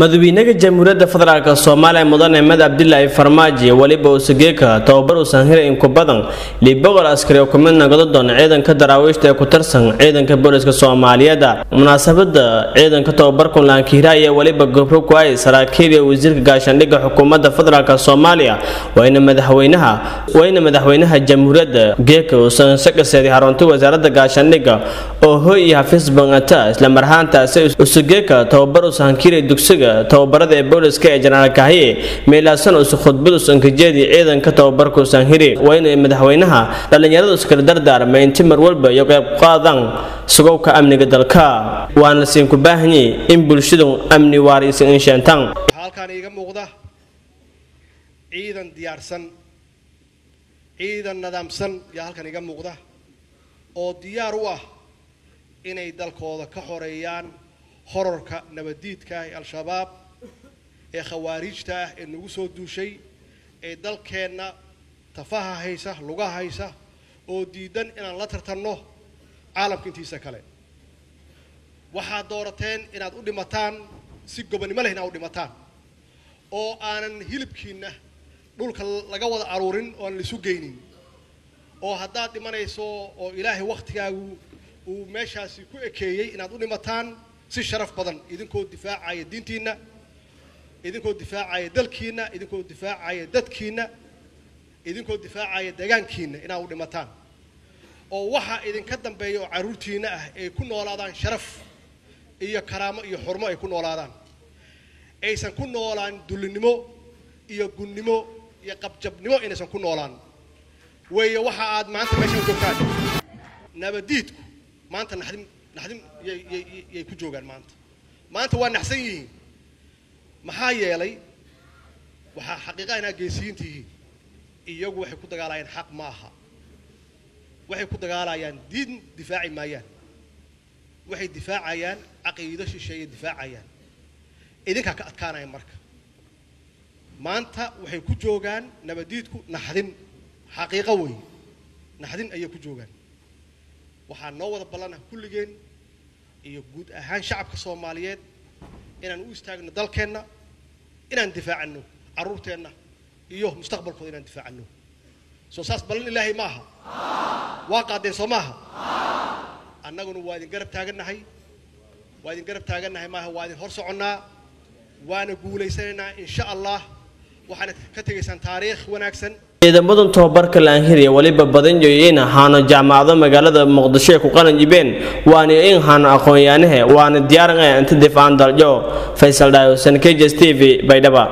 madaxweynaha jamhuuriyadda federaalk soomaaliya mudane med cabdilaahi farmaajo weliba usageeka tababar uusan helayn ku badan liboqol askari oo ku mid noqdo doona ciidanka daraawiishta ee ku tirsan ciidanka booliska soomaaliyeed munaasabada ciidanka tababarku laankiira ayaa weliba gobro ku ay saraakiil iyo wasiirka gaashaandhigga xukuumadda federaalk soomaaliya wayna madaxweynaha jamhuuriyadda geeka uusan shaqaseeday xarunta wasaaradda gaashaandhigga oo hoy iyo xafiis bangata isla marhaantaasi usugeeka tababar uusan kiray dugsiga tababarada ee booliska ee jenaraal kahiye meelaasan usu khudbad usan kajeedi ciidanka tababarka usan hiri waa inay madaxweynaha dhallinyarada iskala dardaarma inti mar walba iyo qayb qaadan sugowka amniga dalka. Waana siin ku baahanyay in bulshadu amni waaraysa in sheentaan waxaa halkaan iiga muuqda ciidan diyaarsan ciidan nadaamsan yaa halkan iiga muuqda oo diyaar u ah inay dalkooda ka xoreeyaan horarka nabaddiidka ah ee al-shabaab ee khawaariijta ah ee nagu soo duushay ee dalkeenna tafaha haysa lugaha haysa oo diidan inaan la tartanno caalamka intiisa kale. Waxaad doorateen inaad u dhimataan si gobonnimo leh inaad u dhimataan oo aanan hilibkiinna dhulka laga wada aruurin oo aan laisu geynin oo haddaad dhimanayso oo ilaahay wakhtigaagu uu meeshaasi ku ekeeyey inaad u dhimataan si sharaf badan idinkoo difaacaya diintiinna idinkoo difaacaya dalkiinna idinkoo difaacaya dadkiinna idinkoo difaacaya deegaankiinna inaad u dhimataan. Oo waxaa idinka dambeeya oo carruurtiinna ah ay ku noolaadaan sharaf iyo karaamo iyo xurmo ay ku noolaadaan. Aysan ku noolaan dullinimo iyo gunnimo iyo qabjabnimo inaysan ku noolaan. Weeye waxa aad maanta meeshaan joogtaan. Nabadiidku maanta naxdin naxdin yay ku joogaan maanta. Maanta waa naxsan yihiin. Maxaa yeelay waxaa xaqiiqaha inaa geesiyiinta yihiin iyagu waxay ku dagaalayaan xaq ma aha waxay ku dagaalayaan diin difaaci maayaan. Waxay difaacayaan caqiido shisheeye difaacayaan. Idinkaa ka adkaanaya marka. Maanta waxay ku joogaan nabadiidku naxdin xaqiiqo wey naxdin ayay ku joogaan. Waxaa noo wada ballana kulligeen iyo guud ahaan shacabka soomaaliyeed inaan u istaagno dalkeenna inaan difaacano carruurteenna iyo mustaqbalkooda inaan difaacano soo saas ballan ilaahay ma aha. Waa qaadeen soo maaha annaguna waa idin garab taagannahay. Waa idin garab taagannahay maaha waa idin hor soconnaa. Waana guulaysanaynaa insha allah. Waxaana ka tegaysaan taariikh wanaagsan ciidamadan tababarka laanhiriya weliba badan yoyin haano jaamacado magaalada muqdisho ay ku qalan jibeen waana in haano aqoon-yaanahe waana diyaaran inta difaan daljo. Faysal dhaayo sankejes t v baydhaba